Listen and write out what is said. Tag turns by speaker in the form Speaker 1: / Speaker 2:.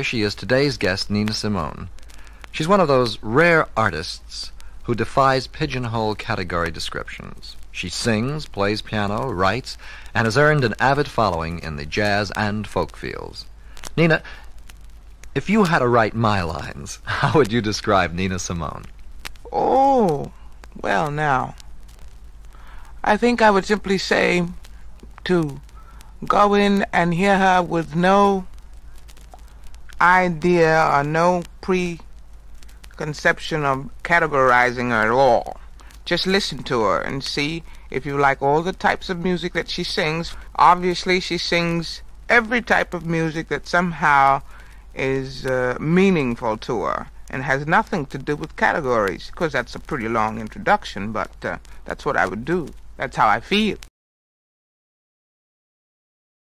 Speaker 1: here she is, today's guest, Nina Simone. She's one of those rare artists who defies pigeonhole category descriptions. She sings, plays piano, writes, and has earned an avid following in the jazz and folk fields. Nina, if you had to write my lines, how would you describe Nina Simone?
Speaker 2: Oh, well, now. I think I would simply say to go in and hear her with no idea or no preconception of categorizing her at all. Just listen to her and see if you like all the types of music that she sings. Obviously, she sings every type of music that somehow is uh, meaningful to her and has nothing to do with categories. Because that's a pretty long introduction, but uh, that's what I would do. That's how I feel.